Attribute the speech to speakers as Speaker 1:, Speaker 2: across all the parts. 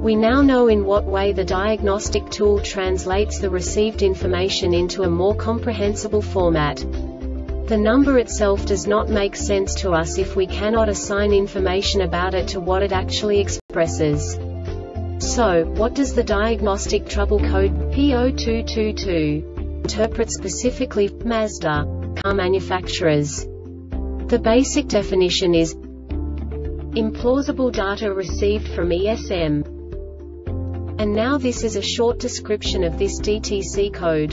Speaker 1: We now know in what way the diagnostic tool translates the received information into a more comprehensible format. The number itself does not make sense to us if we cannot assign information about it to what it actually expresses. So, what does the diagnostic trouble code P0222 interpret specifically Mazda car manufacturers? The basic definition is implausible data received from ESM. And now this is a short description of this DTC code.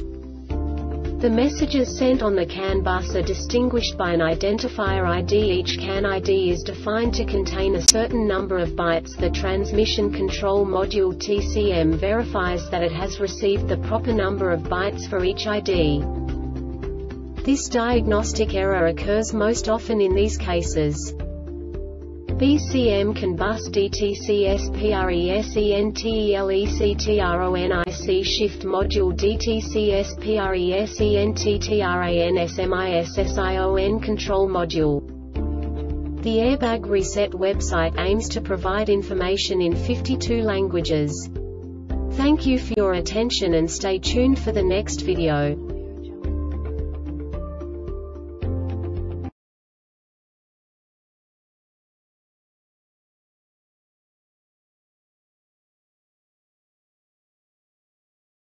Speaker 1: The messages sent on the CAN bus are distinguished by an identifier ID. Each CAN ID is defined to contain a certain number of bytes. The Transmission Control Module TCM verifies that it has received the proper number of bytes for each ID. This diagnostic error occurs most often in these cases. BCM CAN bus DTCSPRESENTELECTRONIC shift module DTCSPRESENTTRANSMISSION control module. The Airbag Reset website aims to provide information in 52 languages. Thank you for your attention and stay tuned for the next video.